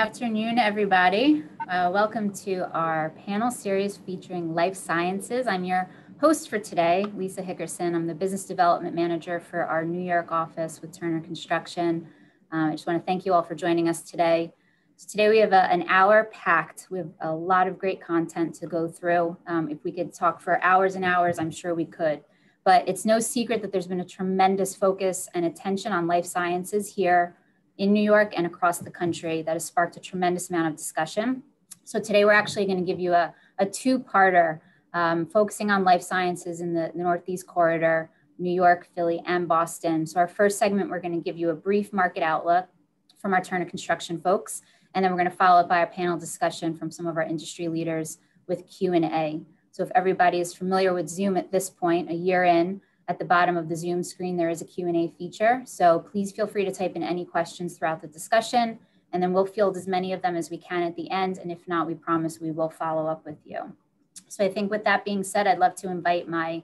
Afternoon, everybody. Uh, welcome to our panel series featuring life sciences. I'm your host for today, Lisa Hickerson. I'm the business development manager for our New York office with Turner Construction. Uh, I just want to thank you all for joining us today. So today we have a, an hour packed. We have a lot of great content to go through. Um, if we could talk for hours and hours, I'm sure we could. But it's no secret that there's been a tremendous focus and attention on life sciences here in New York and across the country that has sparked a tremendous amount of discussion. So today we're actually going to give you a, a two-parter um, focusing on life sciences in the, the Northeast corridor, New York, Philly, and Boston. So our first segment, we're going to give you a brief market outlook from our Turner Construction folks, and then we're going to follow up by a panel discussion from some of our industry leaders with Q&A. So if everybody is familiar with Zoom at this point, a year in, at the bottom of the Zoom screen, there is a Q&A feature. So please feel free to type in any questions throughout the discussion, and then we'll field as many of them as we can at the end. And if not, we promise we will follow up with you. So I think with that being said, I'd love to invite my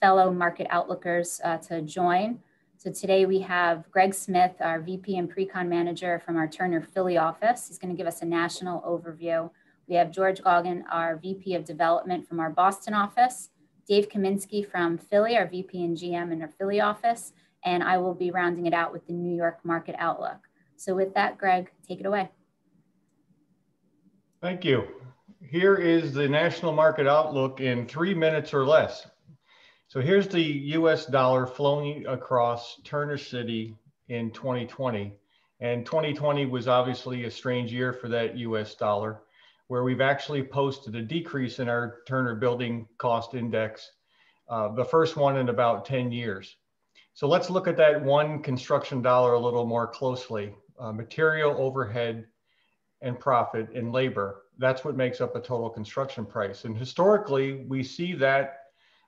fellow market outlookers uh, to join. So today we have Greg Smith, our VP and Precon Manager from our Turner Philly office. He's gonna give us a national overview. We have George Gaughan, our VP of Development from our Boston office. Dave Kaminski from Philly, our VP and GM in our Philly office, and I will be rounding it out with the New York market outlook. So with that, Greg, take it away. Thank you. Here is the national market outlook in three minutes or less. So here's the US dollar flowing across Turner City in 2020. And 2020 was obviously a strange year for that US dollar where we've actually posted a decrease in our Turner Building Cost Index, uh, the first one in about 10 years. So let's look at that one construction dollar a little more closely. Uh, material, overhead, and profit in labor. That's what makes up a total construction price. And historically, we see that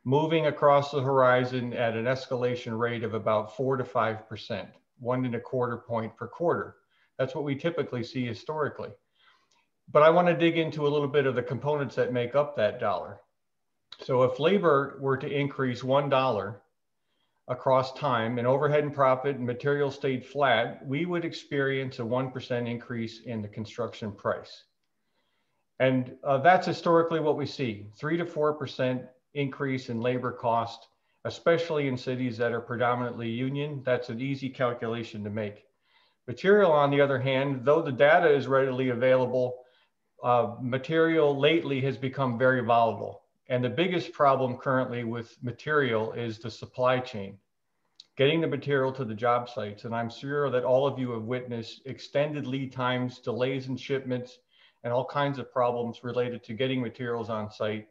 moving across the horizon at an escalation rate of about four to 5%, one and a quarter point per quarter. That's what we typically see historically. But I want to dig into a little bit of the components that make up that dollar. So if labor were to increase $1 across time and overhead and profit and material stayed flat, we would experience a 1% increase in the construction price. And uh, that's historically what we see, three to 4% increase in labor cost, especially in cities that are predominantly union. That's an easy calculation to make. Material, on the other hand, though the data is readily available, uh, material lately has become very volatile. And the biggest problem currently with material is the supply chain, getting the material to the job sites. And I'm sure that all of you have witnessed extended lead times, delays in shipments, and all kinds of problems related to getting materials on site.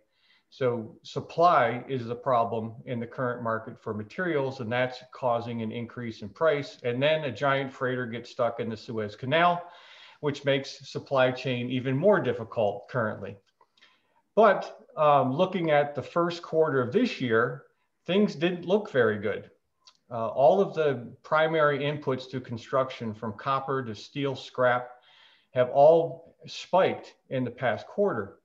So supply is the problem in the current market for materials, and that's causing an increase in price. And then a giant freighter gets stuck in the Suez Canal which makes supply chain even more difficult currently. But um, looking at the first quarter of this year, things didn't look very good. Uh, all of the primary inputs to construction from copper to steel scrap have all spiked in the past quarter.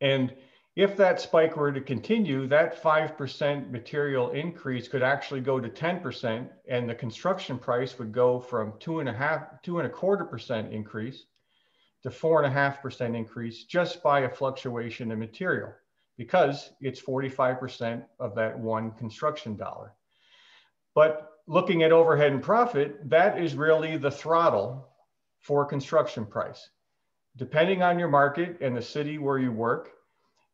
And if that spike were to continue, that 5% material increase could actually go to 10%, and the construction price would go from two and a half, two and a quarter percent increase to four and a half percent increase just by a fluctuation in material because it's 45% of that one construction dollar. But looking at overhead and profit, that is really the throttle for construction price. Depending on your market and the city where you work,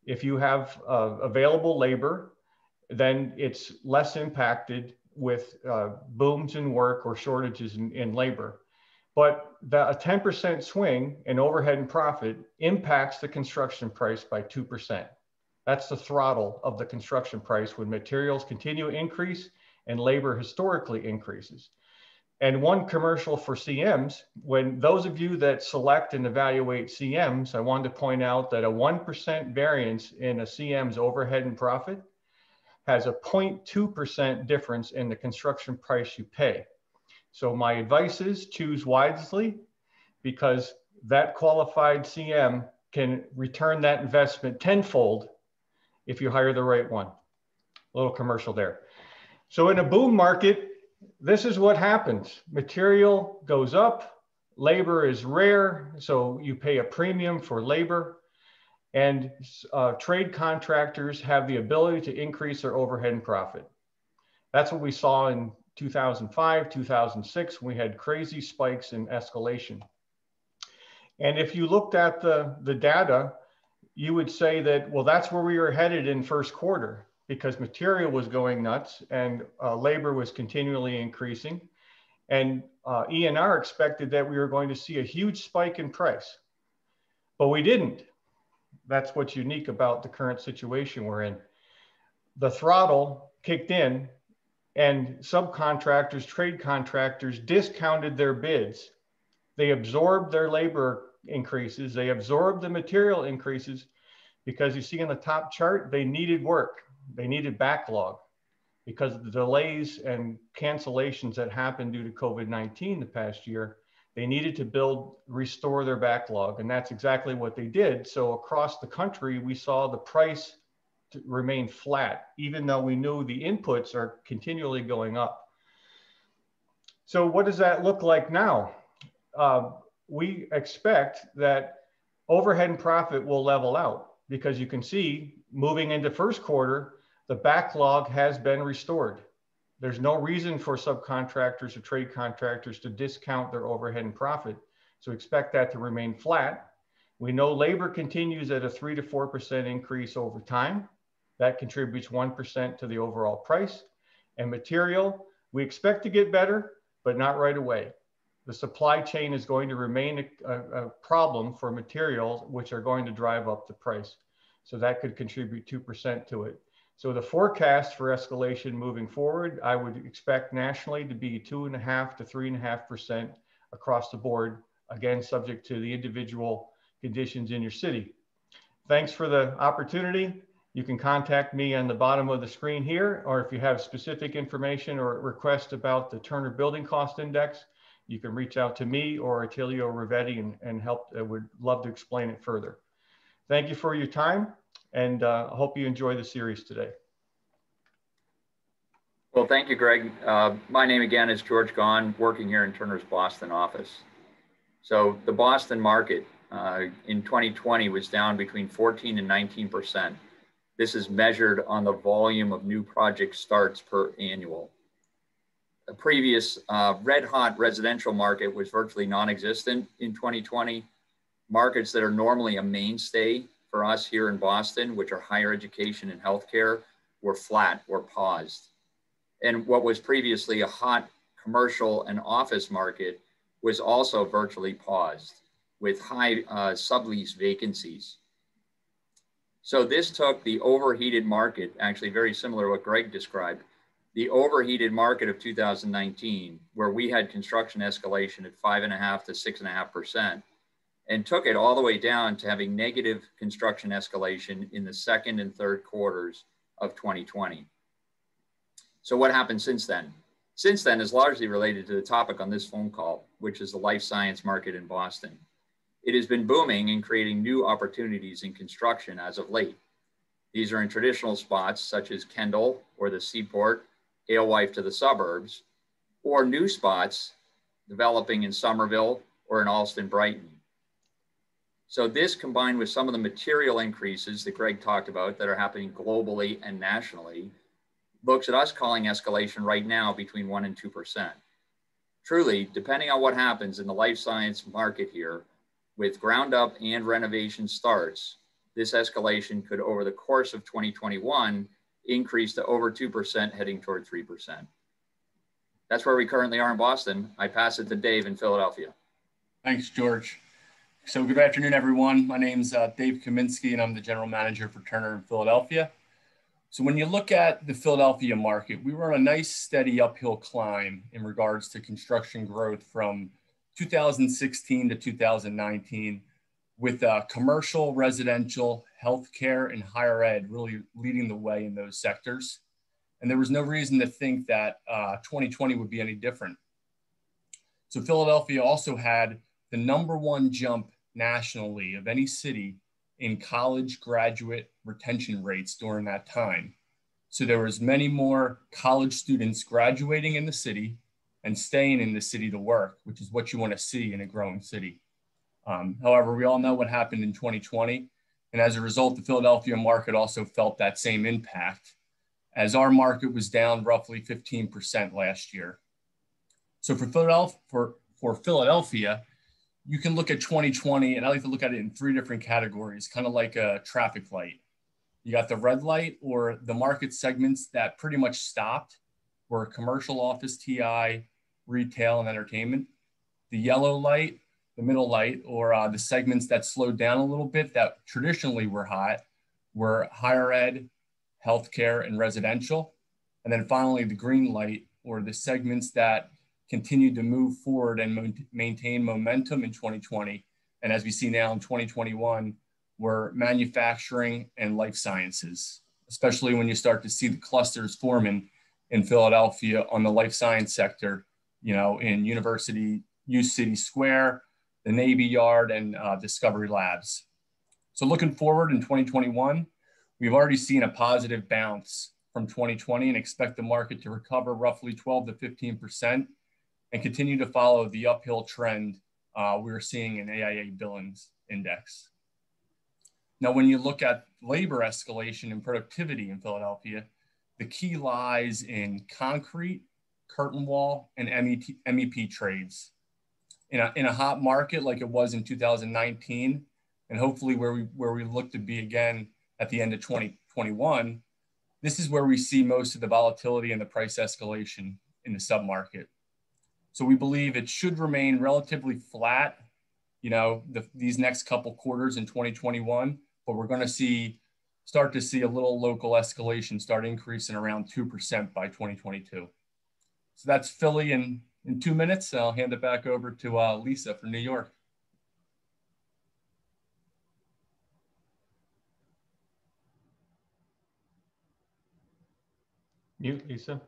if you have uh, available labor, then it's less impacted with uh, booms in work or shortages in, in labor. But the, a 10% swing in overhead and profit impacts the construction price by 2%. That's the throttle of the construction price when materials continue to increase and labor historically increases. And one commercial for CMs, when those of you that select and evaluate CMs, I wanted to point out that a 1% variance in a CM's overhead and profit has a 0.2% difference in the construction price you pay. So my advice is choose wisely because that qualified CM can return that investment tenfold if you hire the right one. A little commercial there. So in a boom market, this is what happens. Material goes up, labor is rare, so you pay a premium for labor. And uh, trade contractors have the ability to increase their overhead and profit. That's what we saw in 2005, 2006, we had crazy spikes in escalation. And if you looked at the, the data, you would say that, well, that's where we were headed in first quarter because material was going nuts and uh, labor was continually increasing. And uh, ENR expected that we were going to see a huge spike in price, but we didn't. That's what's unique about the current situation we're in. The throttle kicked in and subcontractors, trade contractors discounted their bids. They absorbed their labor increases, they absorbed the material increases because you see in the top chart, they needed work, they needed backlog because of the delays and cancellations that happened due to COVID 19 the past year. They needed to build, restore their backlog, and that's exactly what they did. So, across the country, we saw the price remain flat, even though we knew the inputs are continually going up. So what does that look like now? Uh, we expect that overhead and profit will level out because you can see moving into first quarter, the backlog has been restored. There's no reason for subcontractors or trade contractors to discount their overhead and profit. So expect that to remain flat. We know labor continues at a three to 4% increase over time. That contributes 1% to the overall price. And material, we expect to get better, but not right away. The supply chain is going to remain a, a, a problem for materials, which are going to drive up the price. So that could contribute 2% to it. So the forecast for escalation moving forward, I would expect nationally to be two and a half to three and a half percent across the board, again, subject to the individual conditions in your city. Thanks for the opportunity. You can contact me on the bottom of the screen here, or if you have specific information or request about the Turner Building Cost Index, you can reach out to me or Attilio Rivetti and, and help. I would love to explain it further. Thank you for your time, and uh, I hope you enjoy the series today. Well, thank you, Greg. Uh, my name again is George Gaughan, working here in Turner's Boston office. So the Boston market uh, in 2020 was down between 14 and 19 percent this is measured on the volume of new project starts per annual. The previous uh, red hot residential market was virtually non-existent in 2020. Markets that are normally a mainstay for us here in Boston, which are higher education and healthcare, were flat or paused. And what was previously a hot commercial and office market was also virtually paused with high uh, sublease vacancies. So this took the overheated market, actually very similar to what Greg described, the overheated market of 2019, where we had construction escalation at five and a half to six and a half percent, and took it all the way down to having negative construction escalation in the second and third quarters of 2020. So what happened since then? Since then is largely related to the topic on this phone call, which is the life science market in Boston. It has been booming and creating new opportunities in construction as of late. These are in traditional spots such as Kendall or the Seaport, Alewife to the suburbs, or new spots developing in Somerville or in Allston Brighton. So this combined with some of the material increases that Greg talked about that are happening globally and nationally, looks at us calling escalation right now between one and 2%. Truly, depending on what happens in the life science market here, with ground up and renovation starts, this escalation could, over the course of 2021, increase to over 2% heading toward 3%. That's where we currently are in Boston. I pass it to Dave in Philadelphia. Thanks, George. So good afternoon, everyone. My name's uh, Dave Kaminski, and I'm the general manager for Turner in Philadelphia. So when you look at the Philadelphia market, we were on a nice steady uphill climb in regards to construction growth from 2016 to 2019 with uh, commercial, residential, healthcare, and higher ed really leading the way in those sectors. And there was no reason to think that uh, 2020 would be any different. So Philadelphia also had the number one jump nationally of any city in college graduate retention rates during that time. So there was many more college students graduating in the city and staying in the city to work, which is what you want to see in a growing city. Um, however, we all know what happened in 2020. And as a result, the Philadelphia market also felt that same impact as our market was down roughly 15% last year. So for Philadelphia, for, for Philadelphia, you can look at 2020, and I like to look at it in three different categories, kind of like a traffic light. You got the red light or the market segments that pretty much stopped were commercial office TI, retail, and entertainment. The yellow light the middle light or uh, the segments that slowed down a little bit that traditionally were hot were higher ed, healthcare, and residential. And then finally, the green light or the segments that continued to move forward and mo maintain momentum in 2020. And as we see now in 2021, were manufacturing and life sciences, especially when you start to see the clusters forming in Philadelphia on the life science sector, you know, in University U City Square, the Navy Yard, and uh, Discovery Labs. So looking forward in 2021, we've already seen a positive bounce from 2020 and expect the market to recover roughly 12 to 15% and continue to follow the uphill trend uh, we're seeing in AIA billings index. Now, when you look at labor escalation and productivity in Philadelphia, the key lies in concrete, curtain wall, and MEP trades in a, in a hot market like it was in 2019, and hopefully where we, where we look to be again at the end of 2021, this is where we see most of the volatility and the price escalation in the submarket. So we believe it should remain relatively flat, you know, the, these next couple quarters in 2021, but we're going to see start to see a little local escalation start increasing around 2% by 2022. So that's Philly and in two minutes. I'll hand it back over to uh, Lisa for New York. Mute, Lisa.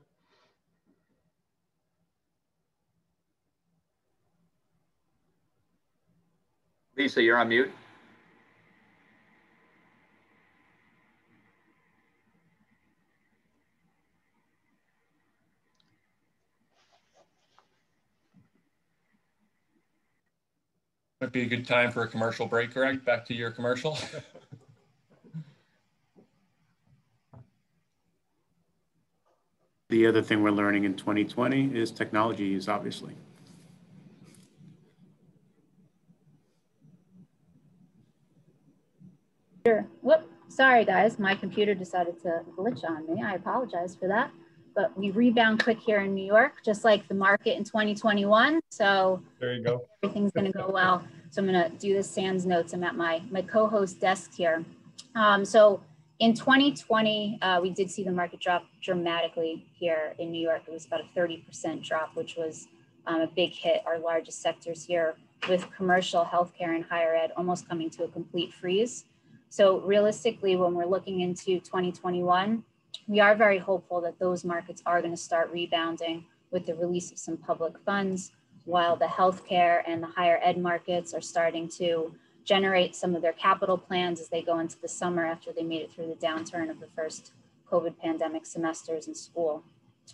Lisa, you're on mute. Might be a good time for a commercial break, Greg. Back to your commercial. the other thing we're learning in 2020 is technology use, obviously. Sure. Whoop. Sorry, guys. My computer decided to glitch on me. I apologize for that. But we rebound quick here in New York, just like the market in 2021. So there you go. Everything's going to go well. So I'm going to do the SANS notes. I'm at my, my co-host desk here. Um, so in 2020, uh, we did see the market drop dramatically here in New York. It was about a 30% drop, which was um, a big hit. Our largest sectors here with commercial, healthcare, and higher ed almost coming to a complete freeze. So realistically, when we're looking into 2021, we are very hopeful that those markets are going to start rebounding with the release of some public funds, while the healthcare and the higher ed markets are starting to generate some of their capital plans as they go into the summer after they made it through the downturn of the first COVID pandemic semesters in school.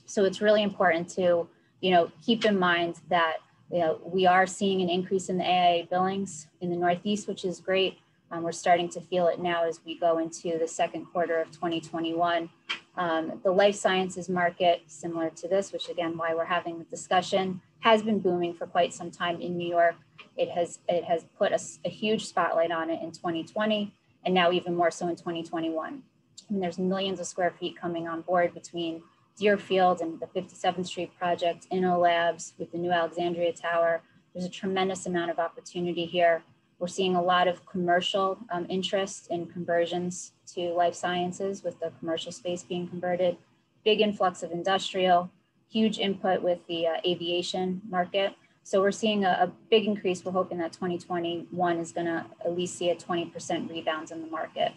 So it's really important to, you know, keep in mind that you know, we are seeing an increase in the AIA billings in the Northeast, which is great. Um, we're starting to feel it now as we go into the second quarter of 2021. Um, the life sciences market, similar to this, which again, why we're having the discussion, has been booming for quite some time in New York. It has, it has put a, a huge spotlight on it in 2020, and now even more so in 2021. And there's millions of square feet coming on board between Deerfield and the 57th Street project, Inno Labs with the new Alexandria Tower. There's a tremendous amount of opportunity here. We're seeing a lot of commercial um, interest in conversions to life sciences with the commercial space being converted, big influx of industrial, huge input with the uh, aviation market. So we're seeing a, a, big increase. We're hoping that 2021 is going to at least see a 20% rebound in the market,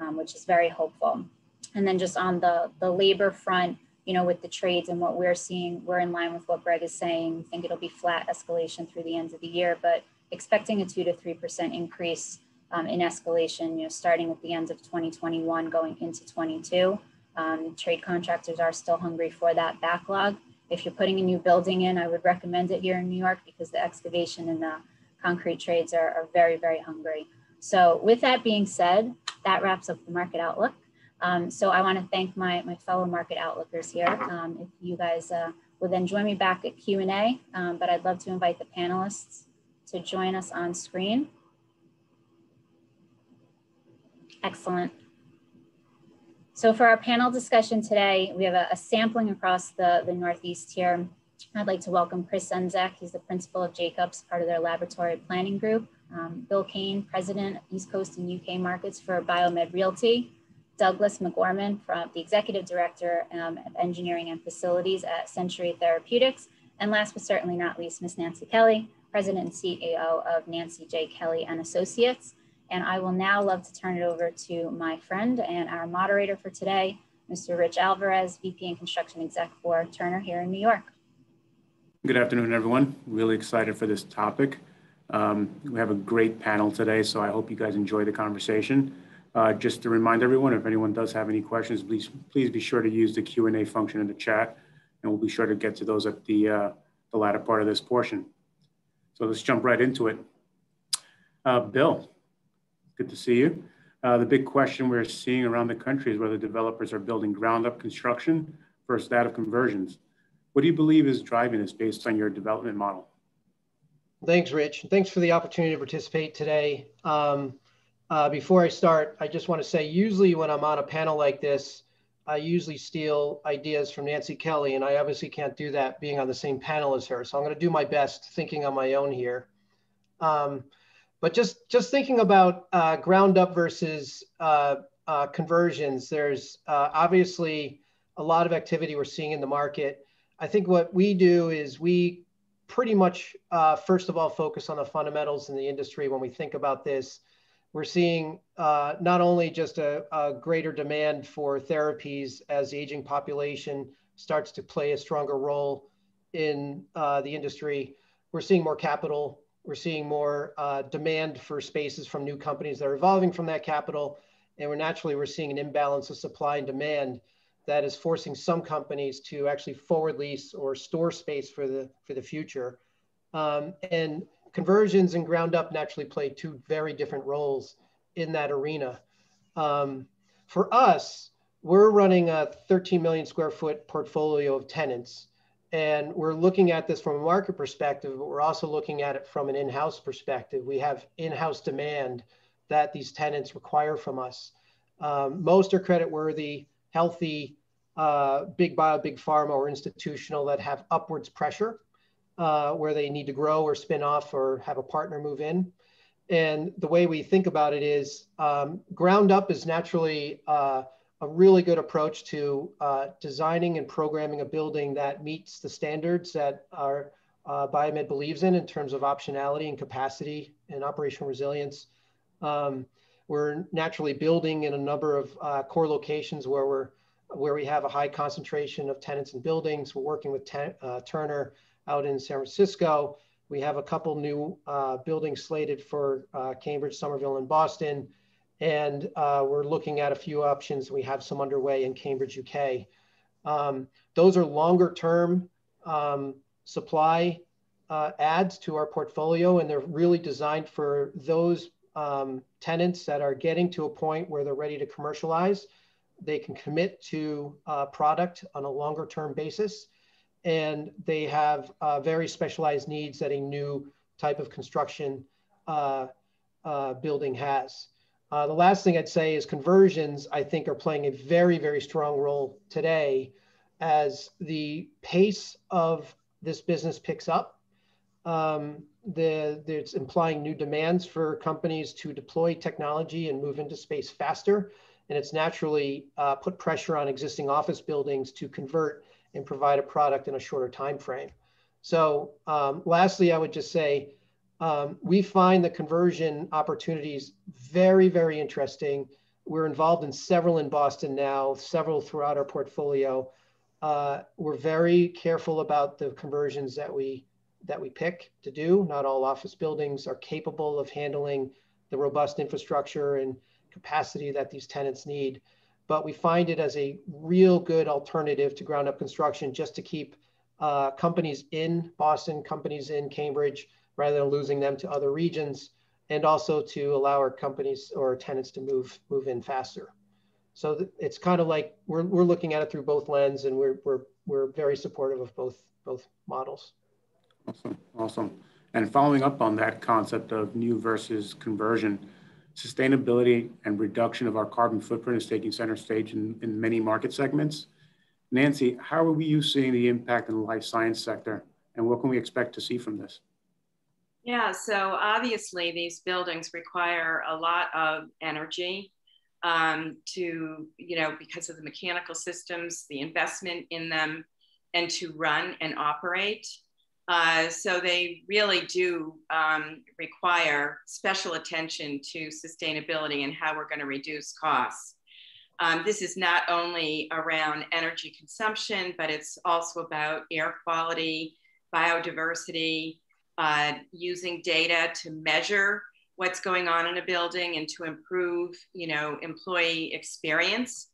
um, which is very hopeful. And then just on the, the labor front, you know, with the trades and what we're seeing, we're in line with what Greg is saying. We think it'll be flat escalation through the end of the year, but expecting a two to 3% increase um, in escalation, you know, starting at the end of 2021 going into 22. Um, trade contractors are still hungry for that backlog. if you're putting a new building in, I would recommend it here in New York because the excavation and the concrete trades are, are very, very hungry. So with that being said, that wraps up the market outlook. Um, so I want to thank my, my fellow market outlookers here. Um, if you guys uh, will then join me back at Q&A, um, but I'd love to invite the panelists to join us on screen. Excellent. So for our panel discussion today, we have a, a, sampling across the, the Northeast here. I'd like to welcome Chris Czenszak. He's the principal of Jacobs, part of their laboratory planning group. Um, Bill Kane, president, East Coast and UK markets for Biomed Realty. Douglas Mac Gorman, from the executive director um, of engineering and facilities at Century Therapeutics. And last but certainly not least, Ms. Nancy Kelley, president and CEO of Nancy J. Kelley and Associates. And I will now love to turn it over to my friend and our moderator for today, Mr. Rich Alvarez, VP and Construction Exec for Turner here in New York. Good afternoon, everyone. Really excited for this topic. Um, we have a great panel today, so I hope you guys enjoy the conversation. Uh, just to remind everyone, if anyone does have any questions, please please be sure to use the Q&A function in the chat, and we'll be sure to get to those at the, uh, the latter part of this portion. So let's jump right into it. Uh, Bill, good to see you. Uh, the big question we're seeing around the country is whether developers are building ground up construction versus that of conversions. What do you believe is driving this based on your development model? Thanks, Rich. Thanks for the opportunity to participate today. Um, uh, before I start, I just want to say usually when I'm on a panel like this, I usually steal ideas from Nancy Kelley, and I obviously can't do that being on the same panel as her. So I'm going to do my best thinking on my own here. Um, but just just thinking about uh, ground up versus uh, uh conversions, there's uh, obviously a lot of activity we're seeing in the market. I think what we do is we pretty much, uh, first of all, focus on the fundamentals in the industry when we think about this. We're seeing uh, not only just a, a, greater demand for therapies as the aging population starts to play a stronger role in uh, the industry, we're seeing more capital. We're seeing more uh, demand for spaces from new companies that are evolving from that capital. And we're naturally, we're seeing an imbalance of supply and demand that is forcing some companies to actually forward lease or store space for the for the future. Um, and conversions and ground up naturally play two very different roles in that arena. Um, for us, we're running a 13 million square foot portfolio of tenants. And we're looking at this from a market perspective, but we're also looking at it from an in-house perspective. We have in-house demand that these tenants require from us. Um, most are credit worthy healthy uh, big bio, big pharma, or institutional that have upwards pressure uh, where they need to grow or spin off or have a partner move in. And the way we think about it is um, ground up is naturally uh, a really good approach to uh, designing and programming a building that meets the standards that our uh, Biomed believes in in terms of optionality and capacity and operational resilience. Um, we're naturally building in a number of uh, core locations where we're where we have a high concentration of tenants and buildings. We're working with ten, uh, Turner out in San Francisco. We have a couple new uh, buildings slated for uh, Cambridge, Somerville, and Boston. And uh, we're looking at a few options. We have some underway in Cambridge, UK. Um, those are longer term um, supply uh, adds to our portfolio, and they're really designed for those um, tenants that are getting to a point where they're ready to commercialize. They can commit to a product on a longer term basis, and they have uh, very specialized needs that a new type of construction uh, uh, building has. Uh, the last thing I'd say is conversions, I think, are playing a very, very strong role today as the pace of this business picks up um, the, it's implying new demands for companies to deploy technology and move into space faster. And it's naturally uh, put pressure on existing office buildings to convert and provide a product in a shorter time frame. So um, lastly, I would just say, um, we find the conversion opportunities very, very interesting. We're involved in several in Boston now, several throughout our portfolio. Uh, we're very careful about the conversions that we that we pick to do. Not all office buildings are capable of handling the robust infrastructure and capacity that these tenants need. But we find it as a real good alternative to ground up construction just to keep uh, companies in Boston, companies in Cambridge, rather than losing them to other regions, and also to allow our companies or tenants to move move in faster. So it's kind of like we're, we're looking at it through both lens, and we're, we're, we're very supportive of both both models. Awesome, awesome. And following up on that concept of new versus conversion, sustainability and reduction of our carbon footprint is taking center stage in, in many market segments. Nancy, how are you seeing the impact in the life science sector and what can we expect to see from this? Yeah, so obviously these buildings require a lot of energy um, to, you know, because of the mechanical systems, the investment in them, and to run and operate. Uh, so they really do um, require special attention to sustainability and how we're going to reduce costs. Um, this is not only around energy consumption, but it's also about air quality, biodiversity, uh, using data to measure what's going on in a building and to improve, you know, employee experience.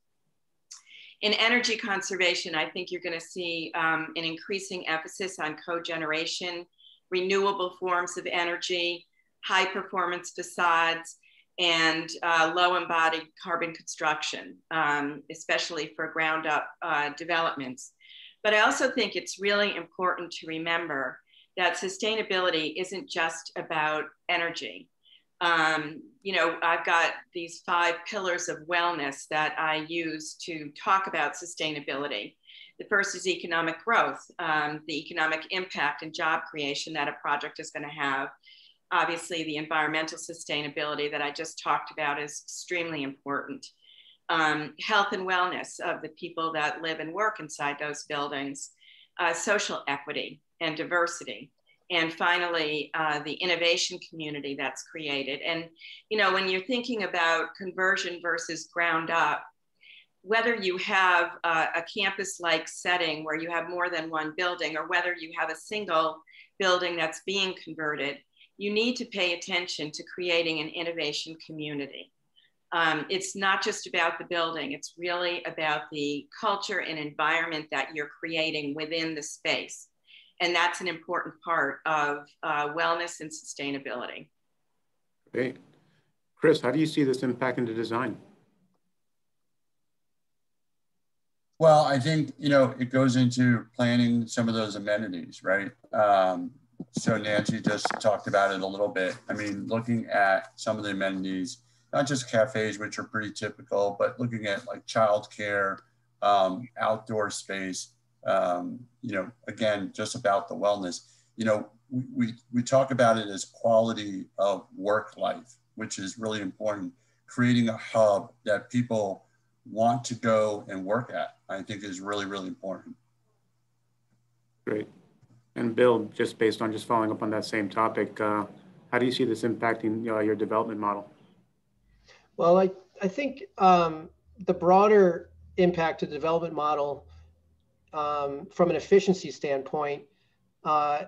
In energy conservation, I think you're going to see um, an increasing emphasis on cogeneration, renewable forms of energy, high performance facades, and uh, low embodied carbon construction, um, especially for ground up uh, developments. But I also think it's really important to remember that sustainability isn't just about energy. Um, you know, I've got these five pillars of wellness that I use to talk about sustainability. The first is economic growth, um, the economic impact and job creation that a project is going to have. Obviously, the environmental sustainability that I just talked about is extremely important. Um, health and wellness of the people that live and work inside those buildings, uh, social equity and diversity and finally uh, the innovation community that's created. And you know when you're thinking about conversion versus ground up whether you have a, a campus like setting where you have more than one building or whether you have a single building that's being converted you need to pay attention to creating an innovation community. Um, it's not just about the building it's really about the culture and environment that you're creating within the space and that's an important part of uh, wellness and sustainability. Great. Chris, how do you see this impacting the design? Well, I think, you know, it goes into planning some of those amenities, right? Um, so Nancy just talked about it a little bit. I mean, looking at some of the amenities, not just cafes, which are pretty typical, but looking at like childcare, um, outdoor space, um, you know, again, just about the wellness. You know, we, we, we talk about it as quality of work life, which is really important. Creating a hub that people want to go and work at, I think is really, really important. Great. And Bill, just based on just following up on that same topic, uh, how do you see this impacting uh, your development model? Well, I, I think um, the broader impact to the development model um, from an efficiency standpoint, uh,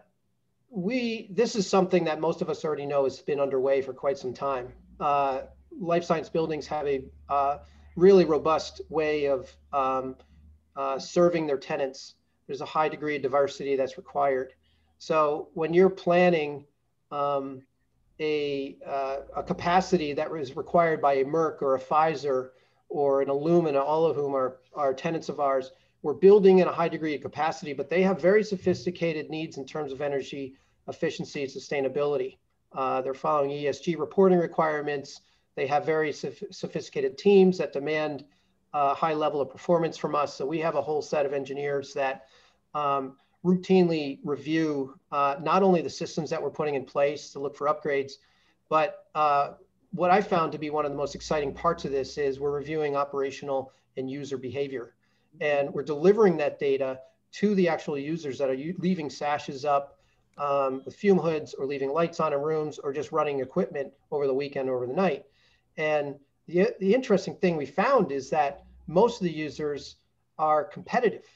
we this is something that most of us already know has been underway for quite some time. Uh, life science buildings have a uh, really robust way of um, uh, serving their tenants. There's a high degree of diversity that's required. So when you're planning um, a, uh, a capacity that is required by a Merck or a Pfizer or an Illumina, all of whom are, are tenants of ours, we're building in a high degree of capacity, but they have very sophisticated needs in terms of energy efficiency and sustainability. Uh, they're following ESG reporting requirements. They have very sophisticated teams that demand a uh, high level of performance from us. So we have a whole set of engineers that um, routinely review uh, not only the systems that we're putting in place to look for upgrades, but uh, what I found to be one of the most exciting parts of this is we're reviewing operational and user behavior and we're delivering that data to the actual users that are leaving sashes up um, with fume hoods or leaving lights on in rooms or just running equipment over the weekend over the night. And the, the interesting thing we found is that most of the users are competitive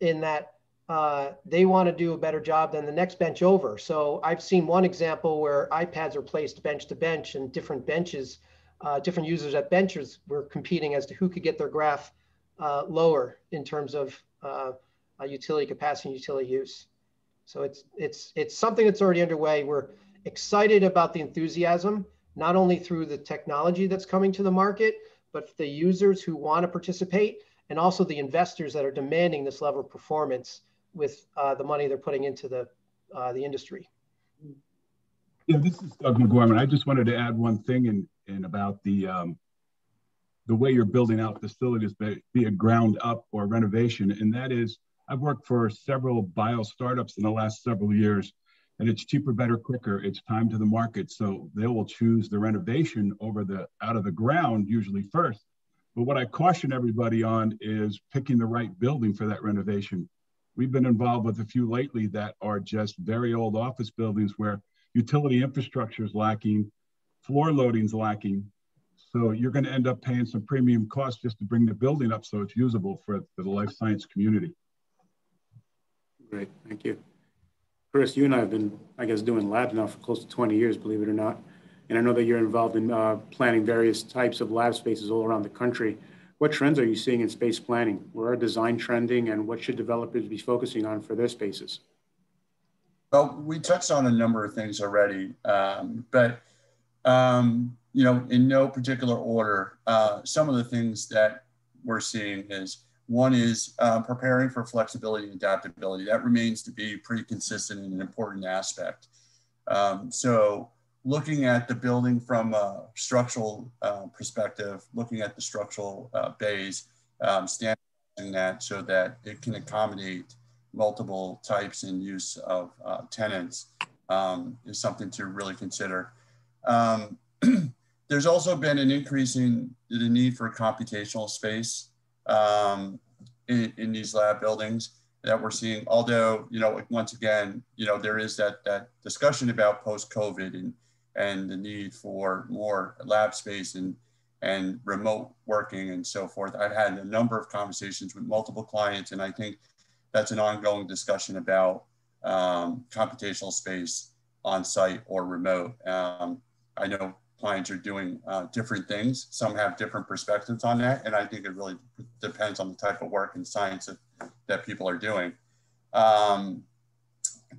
in that uh, they want to do a better job than the next bench over. So I've seen one example where iPads are placed bench to bench and different benches, uh, different users at benches were competing as to who could get their graph uh, lower in terms of uh, utility capacity and utility use. So it's, it's, it's something that's already underway. We're excited about the enthusiasm, not only through the technology that's coming to the market, but the users who want to participate and also the investors that are demanding this level of performance with uh, the money they're putting into the, uh, the industry. Yeah, this is Doug Mac Gorman. I just wanted to add one thing in, in about the um, the way you're building out facilities, be it ground up or renovation, and that is I've worked for several bio startups in the last several years, and it's cheaper, better, quicker. It's time to the market, so they will choose the renovation over the out of the ground usually first. But what I caution everybody on is picking the right building for that renovation. We've been involved with a few lately that are just very old office buildings where utility infrastructure is lacking, floor loading is lacking. So you're going to end up paying some premium costs just to bring the building up so it's usable for, for the life science community. Great, thank you. Chris, you and I have been, I guess, doing labs now for close to 20 years, believe it or not. And I know that you're involved in uh, planning various types of lab spaces all around the country. What trends are you seeing in space planning? Where are design trending and what should developers be focusing on for their spaces? Well, we touched on a number of things already, um, but um, you know, in no particular order, uh, some of the things that we're seeing is one is uh, preparing for flexibility and adaptability. That remains to be pretty consistent and an important aspect. Um, so looking at the building from a structural uh, perspective, looking at the structural uh, bays, um, that so that it can accommodate multiple types and use of uh, tenants um, is something to really consider. There's also been an increase in the need for computational space um, in, in these lab buildings that we're seeing. Although, you know, once again, you know, there is that that discussion about post-COVID and and the need for more lab space and and remote working and so forth. I've had a number of conversations with multiple clients, and I think that's an ongoing discussion about um, computational space on site or remote. Um, I know clients are doing uh, different things. Some have different perspectives on that. And I think it really depends on the type of work and science that, that people are doing. Um,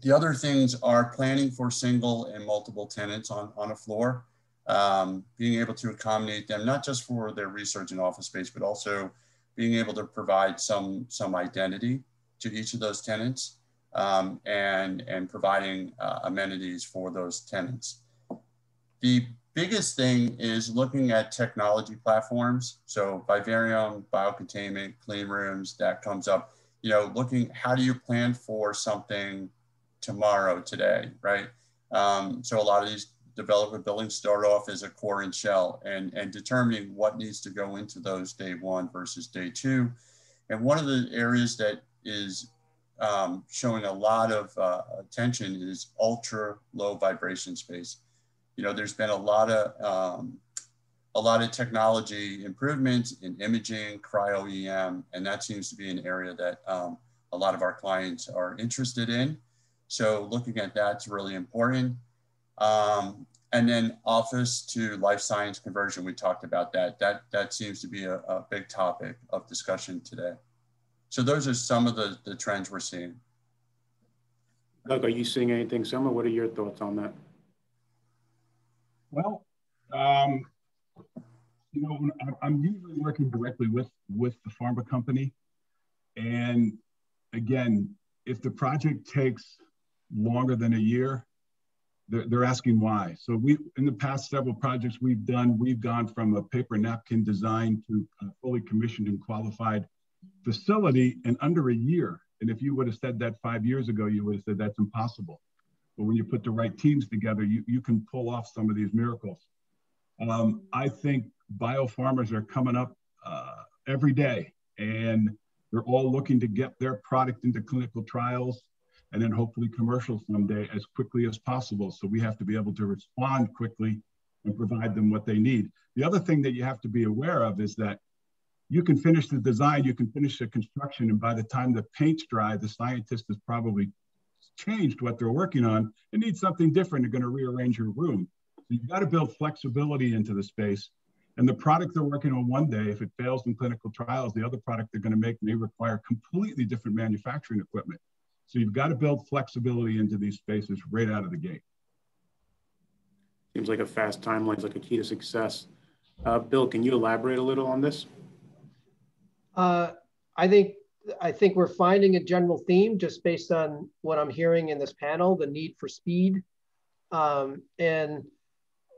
the other things are planning for single and multiple tenants on, on a floor, um, being able to accommodate them, not just for their research and office space, but also being able to provide some, some identity to each of those tenants um, and, and providing uh, amenities for those tenants. The biggest thing is looking at technology platforms. So vivarium, biocontainment, clean rooms, that comes up. You know, looking how do you plan for something tomorrow, today, right? Um, so a lot of these development buildings start off as a core and shell and, and determining what needs to go into those day one versus day two. And one of the areas that is um, showing a lot of uh, attention is ultra low vibration space you know, there's been a lot of um, a lot of technology improvements in imaging, cryo EM, and that seems to be an area that um, a lot of our clients are interested in. So looking at that's really important. Um, and then office to life science conversion, we talked about that. That, that seems to be a, a big topic of discussion today. So those are some of the, the trends we're seeing. Doug, are you seeing anything similar? What are your thoughts on that? Well, um, you know, I'm usually working directly with with the pharma company, and again, if the project takes longer than a year, they're, they're asking why. So we, in the past several projects we've done, we've gone from a paper napkin design to a fully commissioned and qualified facility in under a year. And if you would have said that five years ago, you would have said that's impossible. But when you put the right teams together, you, you can pull off some of these miracles. Um, I think biopharmas are coming up uh, every day and they're all looking to get their product into clinical trials and then hopefully commercial someday as quickly as possible. So we have to be able to respond quickly and provide them what they need. The other thing that you have to be aware of is that you can finish the design, you can finish the construction, and by the time the paint's dry, the scientist is probably changed what they're working on and need something different, they're going to rearrange your room. So you've got to build flexibility into the space. And the product they're working on one day, if it fails in clinical trials, the other product they're going to make may require completely different manufacturing equipment. So you've got to build flexibility into these spaces right out of the gate. Seems like a fast timeline is like a key to success. Uh, Bill, can you elaborate a little on this? Uh, I think I think we're finding a general theme just based on what I'm hearing in this panel, the need for speed. Um, and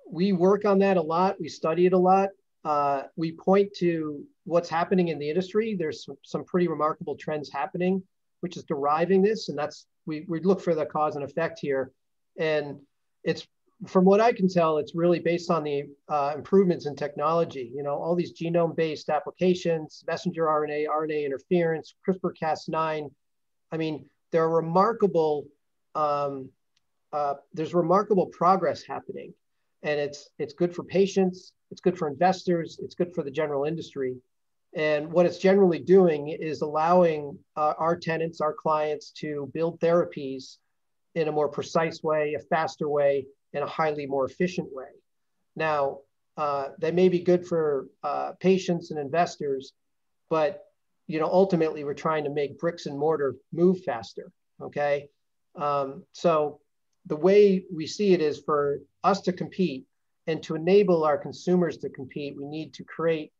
we work on that a lot. We study it a lot. Uh, we point to what's happening in the industry. There's some, some, pretty remarkable trends happening, which is deriving this. And that's, we, we look for the cause and effect here. And it's from what I can tell, it's really based on the uh, improvements in technology. You know, all these genome-based applications, messenger RNA, RNA interference, CRISPR-Cas9. I mean, there are remarkable. Um, uh, there's remarkable progress happening, and it's it's good for patients. It's good for investors. It's good for the general industry. And what it's generally doing is allowing uh, our tenants, our clients, to build therapies in a more precise way, a faster way, in a highly more efficient way. Now, uh, they may be good for uh, patients and investors, but you know, ultimately we're trying to make bricks and mortar move faster. Okay, um, so the way we see it is for us to compete and to enable our consumers to compete, we need to create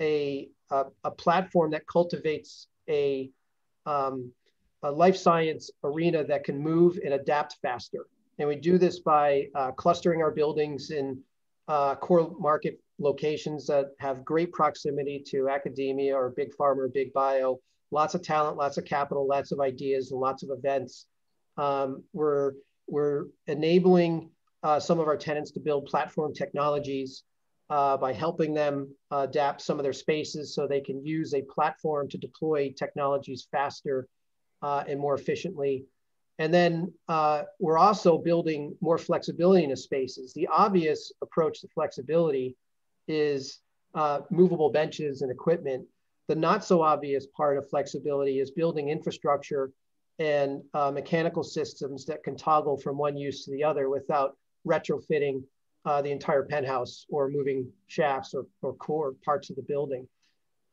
a a, a platform that cultivates a um, a life science arena that can move and adapt faster. And we do this by uh, clustering our buildings in uh, core market locations that have great proximity to academia or big pharma or big bio, lots of talent, lots of capital, lots of ideas, and lots of events. Um, we're, we're enabling uh, some of our tenants to build platform technologies uh, by helping them adapt some of their spaces so they can use a platform to deploy technologies faster uh, and more efficiently. And then uh, we're also building more flexibility in the spaces. The obvious approach to flexibility is uh, movable benches and equipment. The not so obvious part of flexibility is building infrastructure and uh, mechanical systems that can toggle from one use to the other without retrofitting uh, the entire penthouse or moving shafts or, or core parts of the building.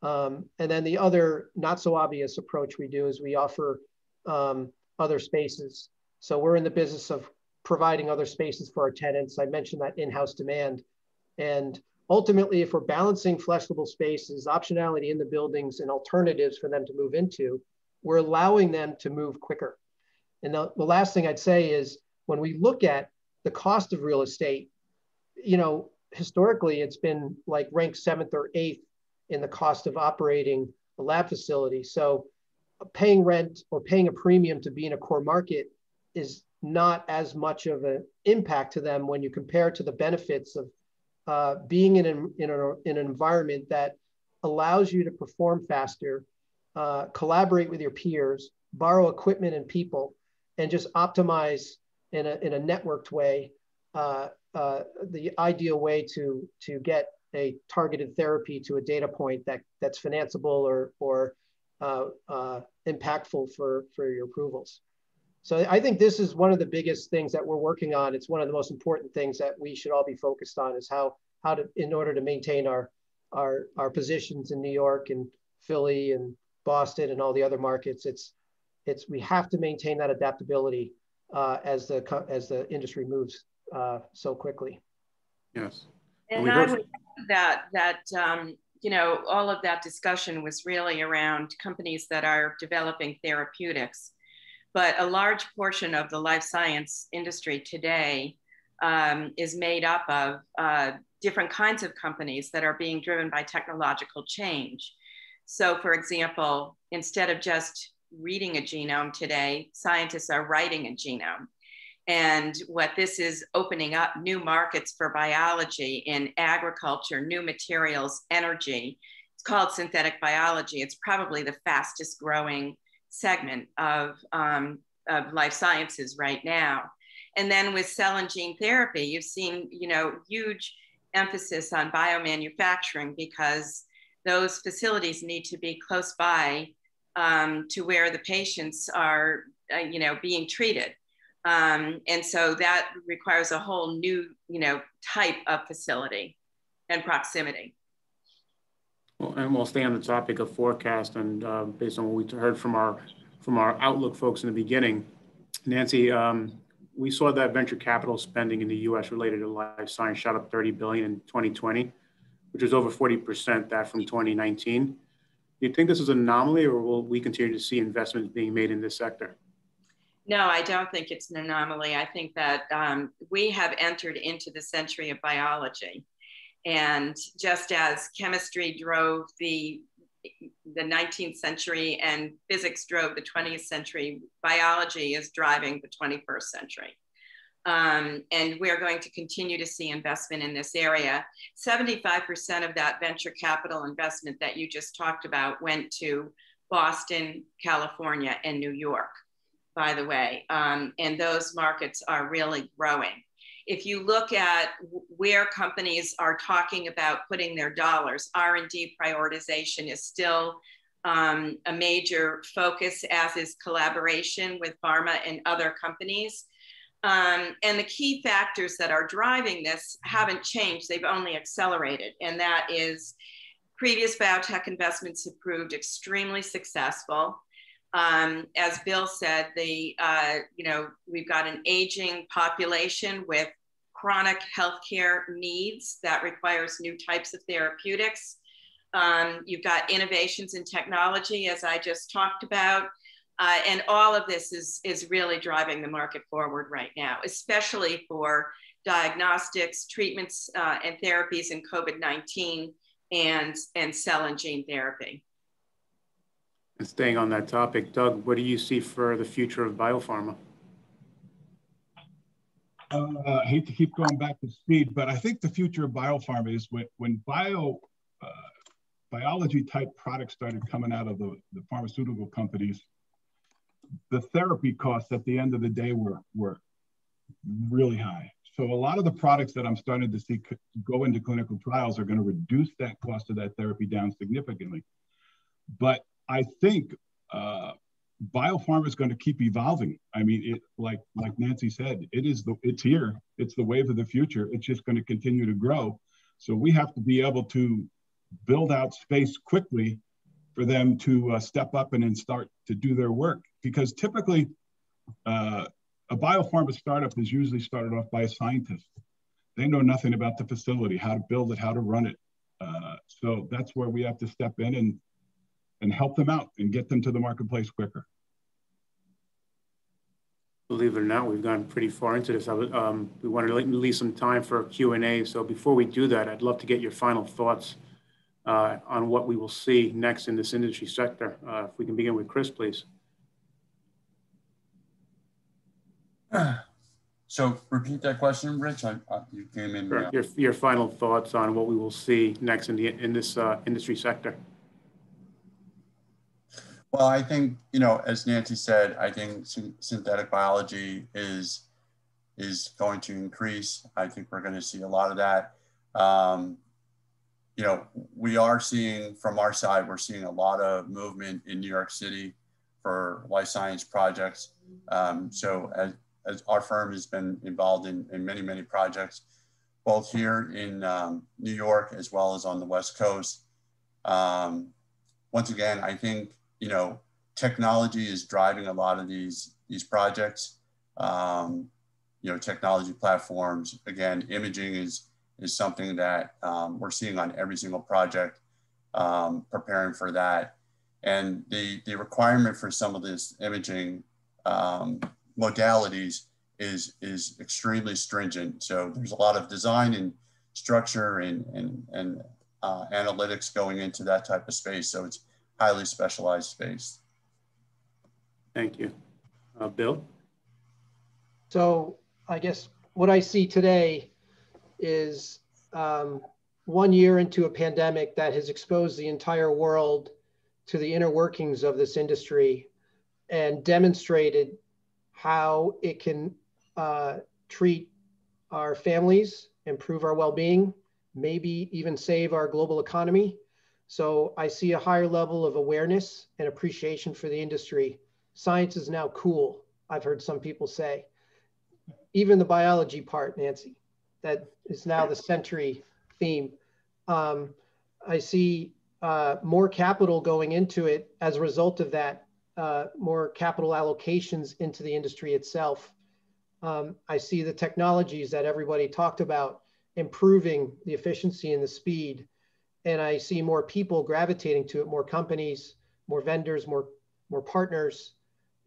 Um, and then the other not so obvious approach we do is we offer um, other spaces. So we're in the business of providing other spaces for our tenants. I mentioned that in-house demand. And ultimately, if we're balancing flexible spaces, optionality in the buildings and alternatives for them to move into, we're allowing them to move quicker. And the, the last thing I'd say is when we look at the cost of real estate, you know, historically it's been like ranked seventh or eighth in the cost of operating a lab facility. So paying rent or paying a premium to be in a core market is not as much of an impact to them when you compare to the benefits of uh, being in, an, in, a, in an environment that allows you to perform faster, uh, collaborate with your peers, borrow equipment and people, and just optimize in a, in a networked way uh, uh the ideal way to, to get a targeted therapy to a data point that, that's financeable or, or impactful for, for your approvals. So I think this is one of the biggest things that we're working on. It's one of the most important things that we should all be focused on is how, how to, in order to maintain our, our, our positions in New York and Philly and Boston and all the other markets. It's, it's, we have to maintain that adaptability uh, as the, as the industry moves uh, so quickly. Yes. And, and I would that, that um, you know, all of that discussion was really around companies that are developing therapeutics. But a large portion of the life science industry today um, is made up of uh, different kinds of companies that are being driven by technological change. So, for example, instead of just reading a genome today, scientists are writing a genome. And what this is opening up new markets for biology in agriculture, new materials, energy. It's called synthetic biology. It's probably the fastest growing segment of, um, of life sciences right now. And then with cell and gene therapy, you've seen, you know, huge emphasis on biomanufacturing because those facilities need to be close by um, to where the patients are, uh, you know, being treated. Um, and so that requires a whole new, you know, type of facility. and proximity. Well, and we'll stay on the topic of forecast and uh, based on what we heard from our from our outlook folks in the beginning, Nancy, um, we saw that venture capital spending in the U.S. related to life science shot up 30 billion in 2020, which is over 40 percent that from 2019. Do you think this is an anomaly, or will we continue to see investments being made in this sector? No, I don't think it's an anomaly. I think that um, we have entered into the century of biology. And just as chemistry drove the, the 19th century and physics drove the 20th century, biology is driving the 21st century. Um, and we're going to continue to see investment in this area. 75% of that venture capital investment that you just talked about went to Boston, California, and New York, by the way. Um, and those markets are really growing if you look at where companies are talking about putting their dollars, R&D prioritization is still um, a major focus, as is collaboration with pharma and other companies. Um, and the key factors that are driving this haven't changed, they've only accelerated. And that is previous biotech investments have proved extremely successful. Um, as Bill said, the uh, you know we've got an aging population with chronic healthcare needs that requires new types of therapeutics. Um, you've got innovations in technology, as I just talked about. Uh, and all of this is, is really driving the market forward right now, especially for diagnostics, treatments, uh, and therapies in COVID 19 and, and cell and gene therapy. And staying on that topic, Doug, what do you see for the future of biopharma? Uh, I hate to keep going back to speed, but I think the future of biopharma is when, when bio uh, biology type products started coming out of the, the pharmaceutical companies, the therapy costs at the end of the day were, were really high. So a lot of the products that I'm starting to see go into clinical trials are going to reduce that cost of that therapy down significantly. But I think uh, biopharma is going to keep evolving. I mean, it like like Nancy said, it is the it's here. It's the wave of the future. It's just going to continue to grow. So we have to be able to build out space quickly for them to uh, step up and then start to do their work. Because typically, uh, a biopharma startup is usually started off by a scientist. They know nothing about the facility, how to build it, how to run it. Uh, so that's where we have to step in and and help them out and get them to the marketplace quicker. Believe it or not, we've gone pretty far into this. I, Um, we wanted to leave some time for Q&A. So before we do that, I'd love to get your final thoughts uh, on what we will see next in this industry sector. Uh, if we can begin with Chris, please. So repeat that question, Rich. I, I, you came in. Sure. Your, your final thoughts on what we will see next in the in this uh, industry sector. Well, I think you know, as Nancy said, I think synthetic biology is is going to increase. I think we're going to see a lot of that. Um, you know, we are seeing from our side, we're seeing a lot of movement in New York City for life science projects. Um, so as, as our firm has been involved in, in many, many projects, both here in um, New York as well as on the West Coast. Um, once again, I think you know, technology is driving a lot of these these projects. Um, you know, technology platforms. Again, imaging is is something that um, we're seeing on every single project, um, preparing for that. And the the requirement for some of this imaging um, modalities is is extremely stringent. So there's a lot of design and structure and and and uh, analytics going into that type of space. So it's highly specialized space. Thank you. Uh, Bill? So I guess what I see today is um, one year into a pandemic that has exposed the entire world to the inner workings of this industry and demonstrated how it can uh, treat our families, improve our well-being, maybe even save our global economy. So I see a higher level of awareness and appreciation for the industry. Science is now cool, I've heard some people say. Even the biology part, Nancy, that is now the century theme. Um, I see uh, more capital going into it as a result of that, uh, more capital allocations into the industry itself. Um, I see the technologies that everybody talked about improving the efficiency and the speed. And I see more people gravitating to it, more companies, more vendors, more, more partners.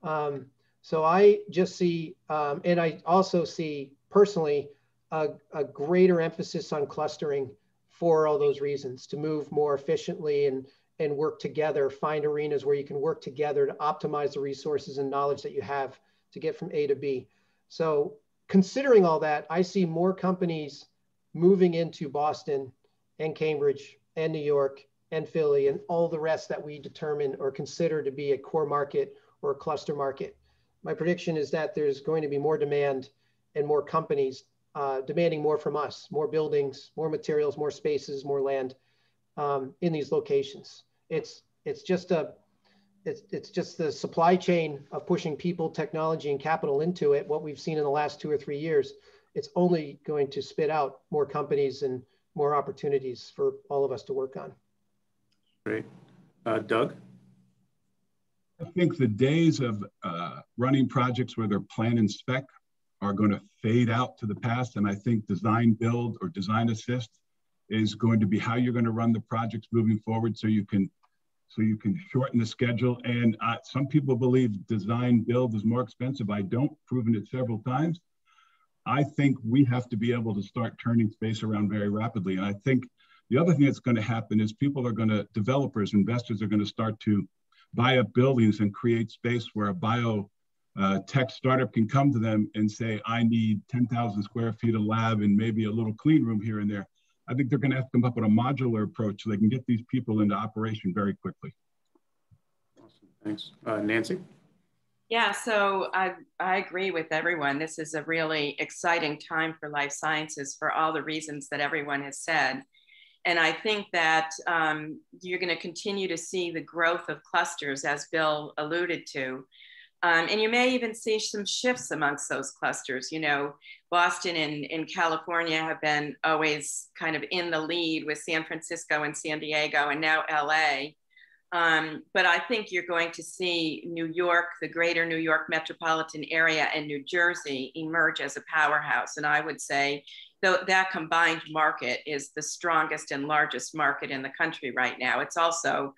Um, so I just see, um, and I also see personally a, a, greater emphasis on clustering for all those reasons to move more efficiently and, and work together, find arenas where you can work together to optimize the resources and knowledge that you have to get from A to B. So considering all that, I see more companies moving into Boston and Cambridge and New York and Philly and all the rest that we determine or consider to be a core market or a cluster market. My prediction is that there's going to be more demand and more companies uh, demanding more from us, more buildings, more materials, more spaces, more land um, in these locations. It's it's just a it's it's just the supply chain of pushing people, technology, and capital into it. What we've seen in the last two or three years, it's only going to spit out more companies and more opportunities for all of us to work on. Great, uh, Doug. I think the days of uh, running projects where they're plan and spec are going to fade out to the past. And I think design build or design assist is going to be how you're going to run the projects moving forward so you can so you can shorten the schedule. And uh, some people believe design build is more expensive. I don't, proven it several times. I think we have to be able to start turning space around very rapidly. And I think the other thing that's going to happen is people are going to, developers, investors are going to start to buy up buildings and create space where a bio uh, tech startup can come to them and say, I need 10,000 square feet of lab and maybe a little clean room here and there. I think they're going to have to come up with a modular approach so they can get these people into operation very quickly. Awesome. Thanks. Uh, Nancy? Yeah, so I, I agree with everyone. This is a really exciting time for life sciences for all the reasons that everyone has said. And I think that um, you're going to continue to see the growth of clusters, as Bill alluded to. Um, and you may even see some shifts amongst those clusters. You know, Boston and, in California have been always kind of in the lead with San Francisco and San Diego and now LA. Um, but I think you're going to see New York, the greater New York metropolitan area, and New Jersey emerge as a powerhouse. And I would say though that combined market is the strongest and largest market in the country right now. It's also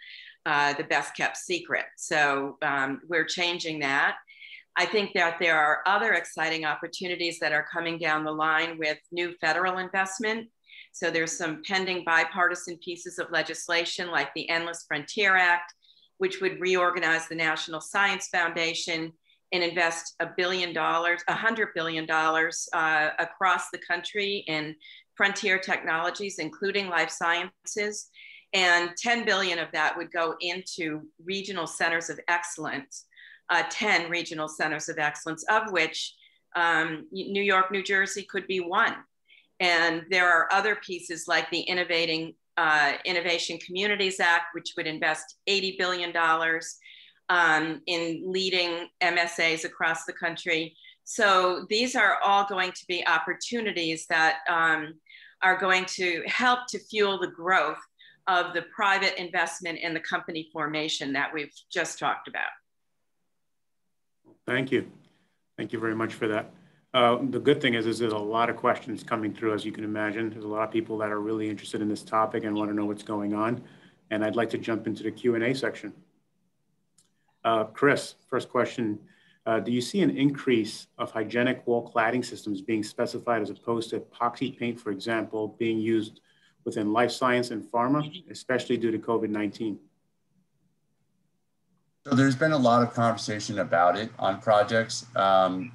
uh, the best kept secret. So um, we're changing that. I think that there are other exciting opportunities that are coming down the line with new federal investment. So there's some pending bipartisan pieces of legislation like the Endless Frontier Act, which would reorganize the National Science Foundation and invest a billion dollars, a hundred billion dollars uh, across the country in frontier technologies, including life sciences and 10 billion of that would go into regional centers of excellence, uh, 10 regional centers of excellence, of which um, New York, New Jersey could be one. And there are other pieces like the Innovating uh, Innovation Communities Act, which would invest $80 billion um, in leading MSAs across the country. So these are all going to be opportunities that um, are going to help to fuel the growth of the private investment and the company formation that we've just talked about. Thank you. Thank you very much for that. Uh, the good thing is, is there's a lot of questions coming through, as you can imagine. There's a lot of people that are really interested in this topic and want to know what's going on. And I'd like to jump into the Q&A section. Uh, Chris, first question. Uh, do you see an increase of hygienic wall cladding systems being specified as opposed to epoxy paint, for example, being used within life science and pharma, especially due to COVID-19? So there's been a lot of conversation about it on projects. Um,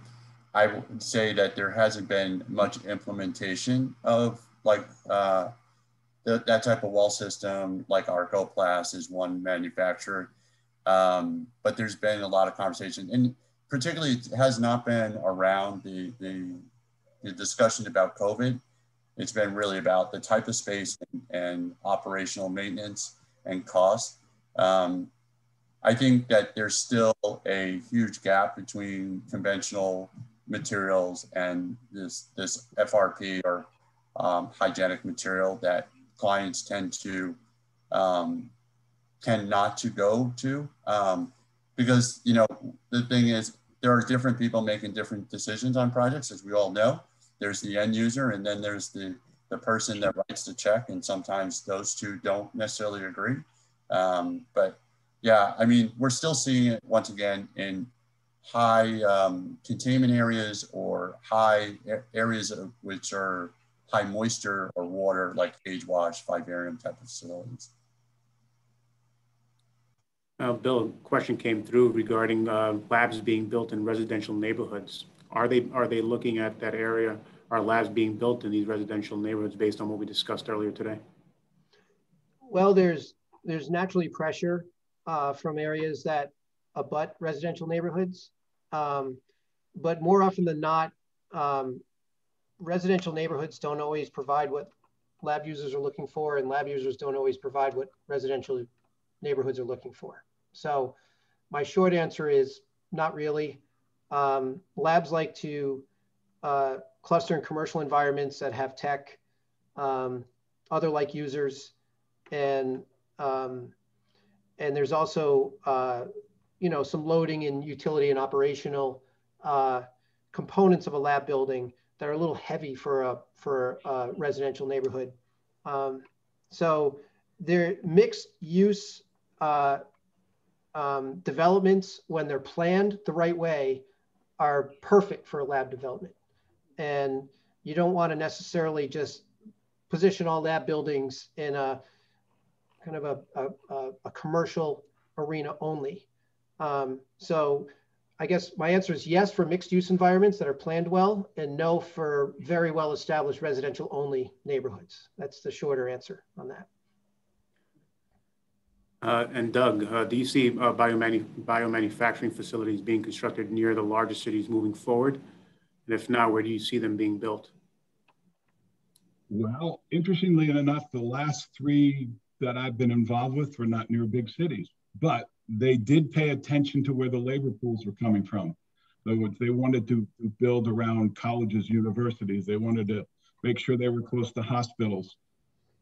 I would say that there hasn't been much implementation of like uh, that type of wall system, like Arcoplast is one manufacturer. Um, but there's been a lot of conversation and particularly it has not been around the, the, the discussion about COVID. It's been really about the type of space and, and operational maintenance and cost. Um, I think that there's still a huge gap between conventional materials and this, this FRP or um, hygienic material that clients tend to um, tend not to go to um, because you know the thing is there are different people making different decisions on projects as we all know. There's the end user and then there's the the person that writes the check and sometimes those two don't necessarily agree. Um, but yeah i mean we're still seeing it once again in high um, containment areas or high areas of which are high moisture or water like cage wash vivarium type of facilities uh, Bill, a question came through regarding uh, labs being built in residential neighborhoods. Are they are they looking at that area? Are labs being built in these residential neighborhoods based on what we discussed earlier today? Well, there's there's naturally pressure uh, from areas that abut residential neighborhoods, um, but more often than not, um, residential neighborhoods don't always provide what lab users are looking for, and lab users don't always provide what residential neighborhoods are looking for. So my short answer is not really. Um, labs like to uh, cluster in commercial environments that have tech, um, other like users, and um, and there's also uh, you know some loading in utility and operational uh, components of a lab building that are a little heavy for a for a residential neighborhood. Um, so they're mixed use uh, um, developments, when they're planned the right way, are perfect for a lab development. And you don't want to necessarily just position all lab buildings in a kind of a, a, a commercial arena only. Um, so I guess my answer is yes for mixed use environments that are planned well and no for very well established residential only neighborhoods. That's the shorter answer on that. Uh, and Doug, uh, do you see uh, biomanu biomanufacturing facilities being constructed near the largest cities moving forward? And if not, where do you see them being built? Well, interestingly enough, the last three that I've been involved with were not near big cities, but they did pay attention to where the labor pools were coming from. They wanted to build around colleges, universities. They wanted to make sure they were close to hospitals.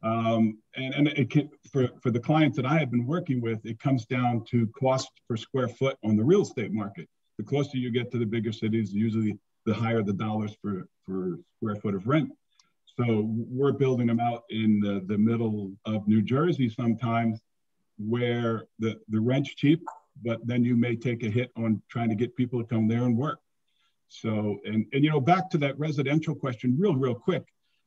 Um, and and it can, for, for the clients that I have been working with, it comes down to cost per square foot on the real estate market. The closer you get to the bigger cities, usually the higher the dollars for, for square foot of rent. So we're building them out in the, the middle of New Jersey sometimes where the, the rent's cheap, but then you may take a hit on trying to get people to come there and work. So, and, and you know, back to that residential question real, real quick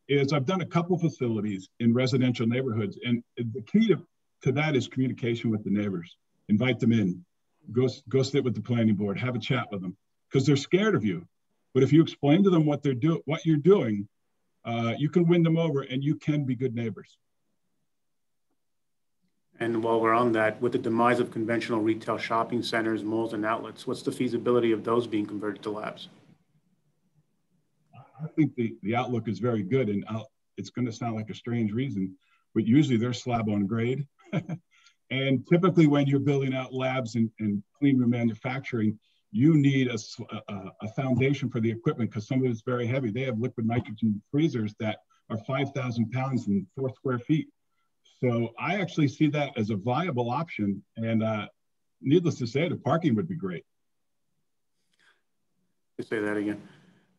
is I've done a couple facilities in residential neighborhoods, and the key to, to that is communication with the neighbors. Invite them in, go, go sit with the planning board, have a chat with them, because they're scared of you. But if you explain to them what they're doing, what you're doing, uh, you can win them over, and you can be good neighbors. And while we're on that, with the demise of conventional retail shopping centers, malls, and outlets, what's the feasibility of those being converted to labs? I think the, the outlook is very good. And I'll, it's going to sound like a strange reason, but usually they're slab on grade. and typically, when you're building out labs and, and clean room manufacturing, you need a, a, a foundation for the equipment because some of it's very heavy. They have liquid nitrogen freezers that are 5,000 pounds and four square feet. So I actually see that as a viable option. And uh, needless to say, the parking would be great. Say that again.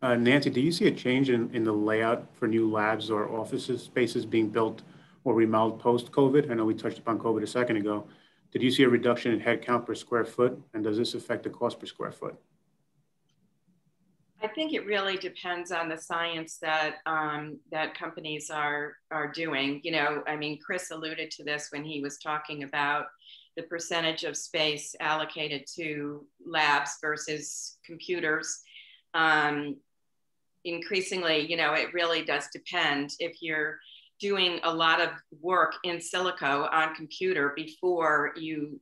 Uh, Nancy, do you see a change in, in the layout for new labs or offices spaces being built or remodeled post-COVID? I know we touched upon COVID a second ago. Did you see a reduction in headcount per square foot? And does this affect the cost per square foot? I think it really depends on the science that um, that companies are are doing. You know, I mean, Chris alluded to this when he was talking about the percentage of space allocated to labs versus computers. Um, increasingly, you know, it really does depend if you're doing a lot of work in silico on computer before you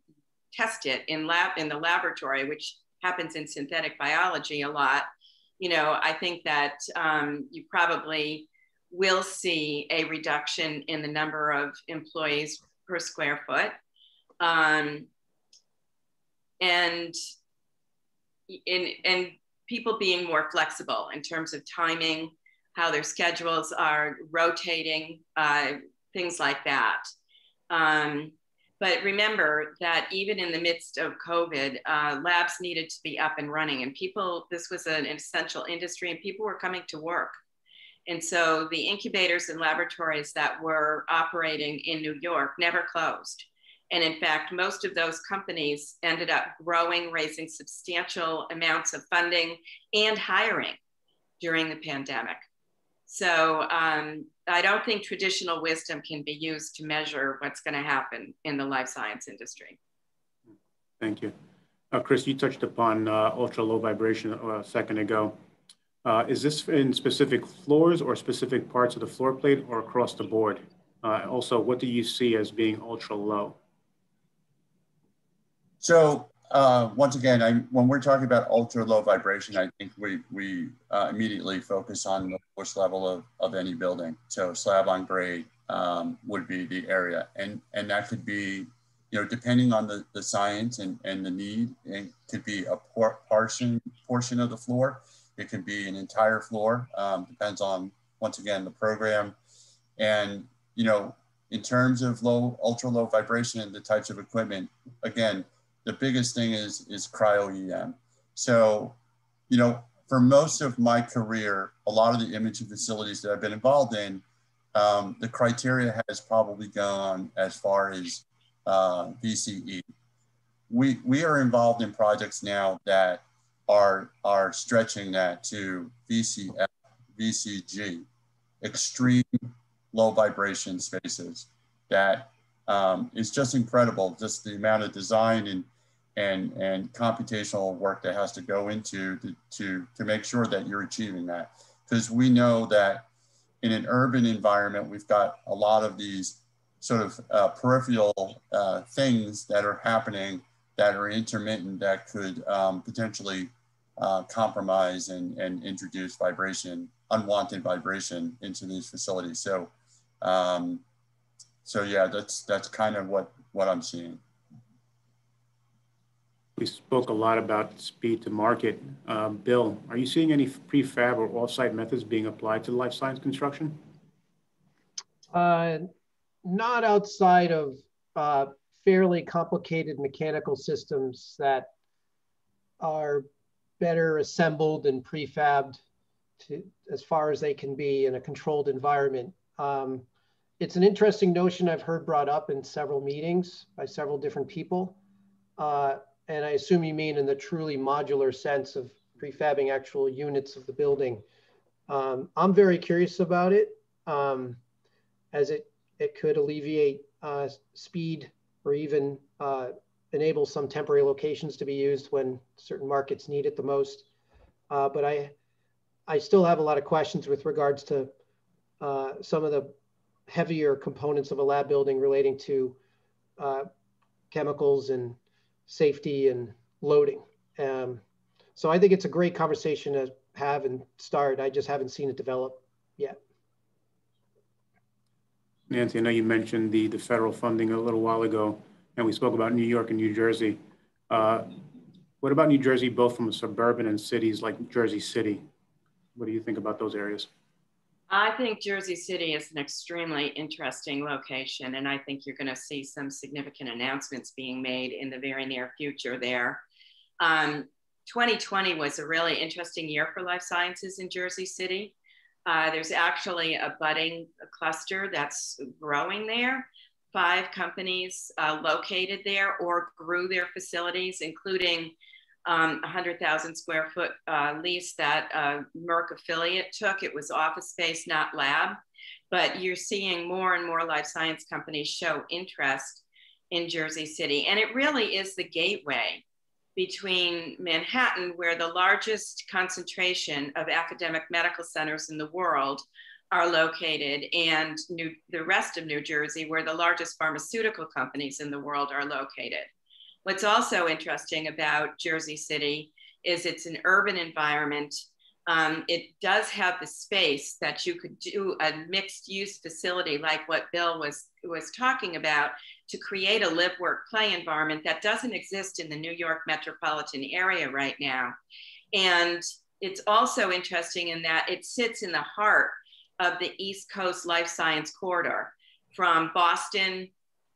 test it in lab in the laboratory, which happens in synthetic biology a lot. You know, I think that um, you probably will see a reduction in the number of employees per square foot. Um, and in, and people being more flexible in terms of timing, how their schedules are rotating, uh, things like that. Um, but remember that even in the midst of COVID, uh, labs needed to be up and running, and people, this was an essential industry, and people were coming to work. And so the incubators and laboratories that were operating in New York never closed. And in fact, most of those companies ended up growing, raising substantial amounts of funding and hiring during the pandemic. So um, I don't think traditional wisdom can be used to measure what's going to happen in the life science industry. Thank you. Uh, Chris, you touched upon uh, ultra low vibration a second ago. Uh, is this in specific floors or specific parts of the floor plate or across the board? Uh, also, what do you see as being ultra low? So uh, once again, I, when we're talking about ultra low vibration, I think we, we uh, immediately focus on the lowest level of, of any building. So slab on grade um, would be the area. And, and that could be, you know, depending on the, the science and, and the need, it could be a por portion, portion of the floor. It could be an entire floor, um, depends on, once again, the program. And, you know, in terms of low, ultra low vibration and the types of equipment, again, the biggest thing is is cryo EM. So, you know, for most of my career, a lot of the imaging facilities that I've been involved in, um, the criteria has probably gone as far as uh, VCE. We we are involved in projects now that are are stretching that to VCF, VCG, extreme low vibration spaces. That um, is just incredible. Just the amount of design and and, and computational work that has to go into to, to, to make sure that you're achieving that. Because we know that in an urban environment, we've got a lot of these sort of uh, peripheral uh, things that are happening that are intermittent that could um, potentially uh, compromise and, and introduce vibration, unwanted vibration into these facilities. So, um, so yeah, that's that's kind of what what I'm seeing. We spoke a lot about speed to market. Um, Bill, are you seeing any prefab or offsite methods being applied to life science construction? Uh, not outside of uh, fairly complicated mechanical systems that are better assembled and prefabbed to as far as they can be in a controlled environment. Um, it's an interesting notion I've heard brought up in several meetings by several different people. Uh, and I assume you mean in the truly modular sense of prefabbing actual units of the building. Um, I'm very curious about it um, as it, it could alleviate uh, speed or even uh, enable some temporary locations to be used when certain markets need it the most. Uh, but I, I still have a lot of questions with regards to uh, some of the heavier components of a lab building relating to uh, chemicals and safety and loading. Um, so I think it's a great conversation to have and start. I just haven't seen it develop yet. Nancy, I know you mentioned the, the federal funding a little while ago, and we spoke about New York and New Jersey. Uh, what about New Jersey, both from suburban and cities like Jersey City? What do you think about those areas? I think Jersey City is an extremely interesting location, and I think you're going to see some significant announcements being made in the very near future there. Um, 2020 was a really interesting year for life sciences in Jersey City. Uh, there's actually a budding cluster that's growing there. Five companies uh, located there or grew their facilities, including um, 100,000 square foot uh, lease that uh, Merck affiliate took. It was office space, not lab. But you're seeing more and more life science companies show interest in Jersey City. And it really is the gateway between Manhattan, where the largest concentration of academic medical centers in the world are located, and New, the rest of New Jersey, where the largest pharmaceutical companies in the world are located. What's also interesting about Jersey City is it's an urban environment. Um, it does have the space that you could do a mixed use facility like what Bill was, was talking about to create a live, work, play environment that doesn't exist in the New York metropolitan area right now. And it's also interesting in that it sits in the heart of the East Coast Life Science Corridor from Boston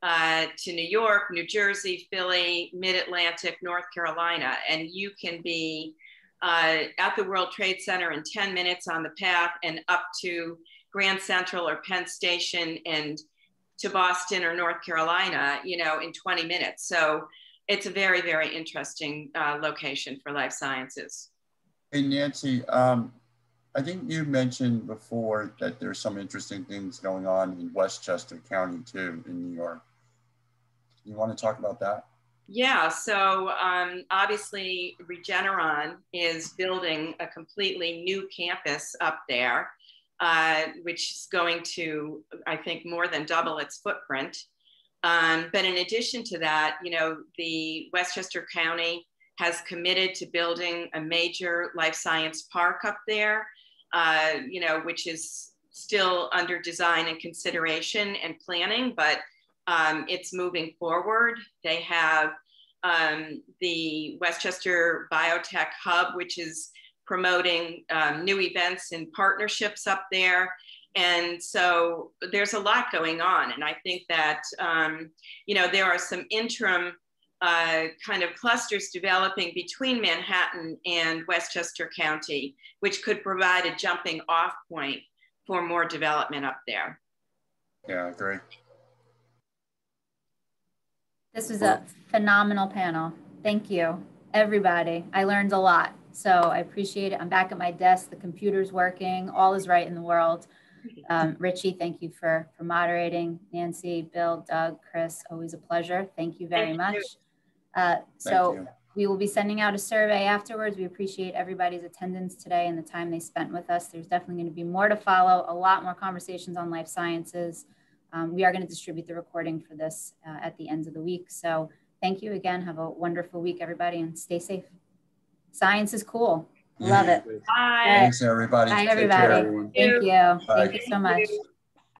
uh, to New York, New Jersey, Philly, Mid Atlantic, North Carolina. And you can be uh, at the World Trade Center in 10 minutes on the path and up to Grand Central or Penn Station and to Boston or North Carolina, you know, in 20 minutes. So it's a very, very interesting uh, location for life sciences. Hey, Nancy, um, I think you mentioned before that there's some interesting things going on in Westchester County too, in New York. You want to talk about that? Yeah, so um, obviously Regeneron is building a completely new campus up there, uh, which is going to, I think, more than double its footprint. Um, but in addition to that, you know, the Westchester County has committed to building a major life science park up there, uh, you know, which is still under design and consideration and planning, but um, it's moving forward. They have um, the Westchester Biotech Hub, which is promoting um, new events and partnerships up there. And so there's a lot going on. And I think that, um, you know, there are some interim uh, kind of clusters developing between Manhattan and Westchester County, which could provide a jumping off point for more development up there. Yeah, great. This was a phenomenal panel. Thank you, everybody. I learned a lot. So I appreciate it. I'm back at my desk. The computer's working. All is right in the world. Um, Richie, thank you for, for moderating. Nancy, Bill, Doug, Chris, always a pleasure. Thank you very thank much. You. Uh, so we will be sending out a survey afterwards. We appreciate everybody's attendance today and the time they spent with us. There's definitely going to be more to follow, a lot more conversations on life sciences. Um, we are going to distribute the recording for this uh, at the end of the week. So thank you again. Have a wonderful week, everybody, and stay safe. Science is cool. Love it. Bye. Thanks, everybody. Bye, everybody. Thank you. Thank you so much.